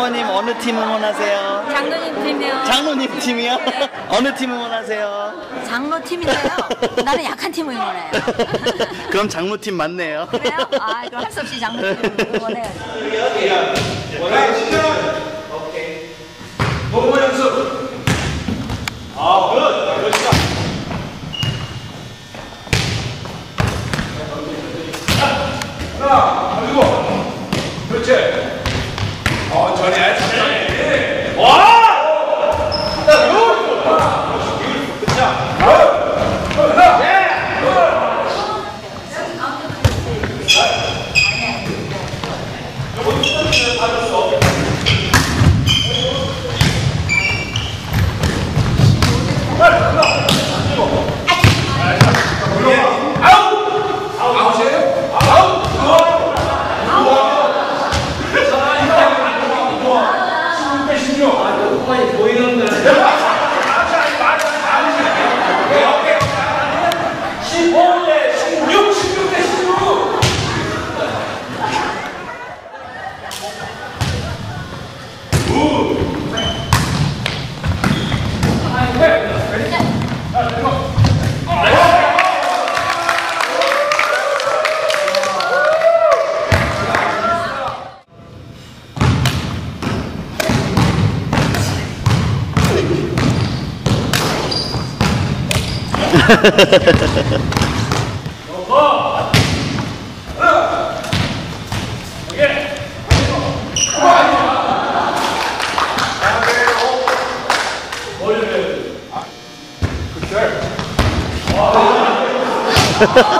어머님 어느 팀 응원하세요? 장로님 팀이요. 장로님 팀이요? 네. 어느 팀 응원하세요? 장로 팀인데요. 나는 약한 팀을 응원해요. 그럼 장로 팀 맞네요. 그래요? 아, 이거 할수 없이 장로 팀 응원해요. 네, Ha ha ha.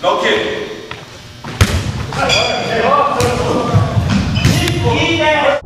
ロケいいね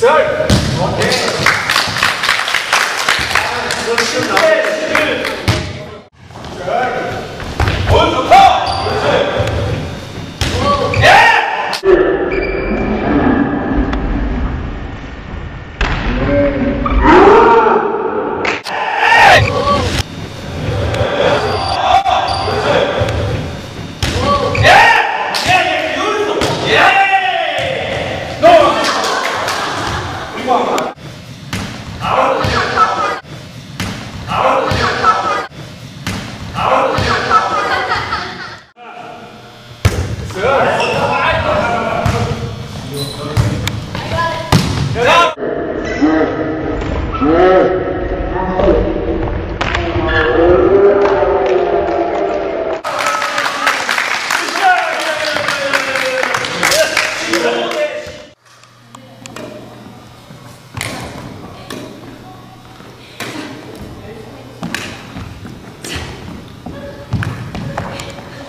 Sir!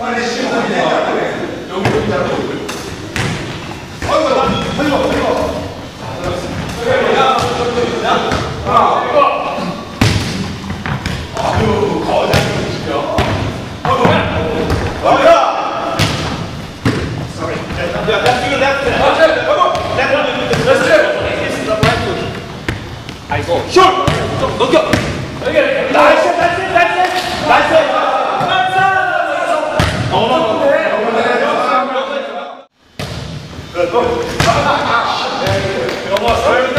빨리 시험을 내자. 여기 여기 잡고. 아이고, 살려, 살려. 아이고 슛! 좀 넘겨! 나이스 나이스 나이스 나이스 É, eu mostrei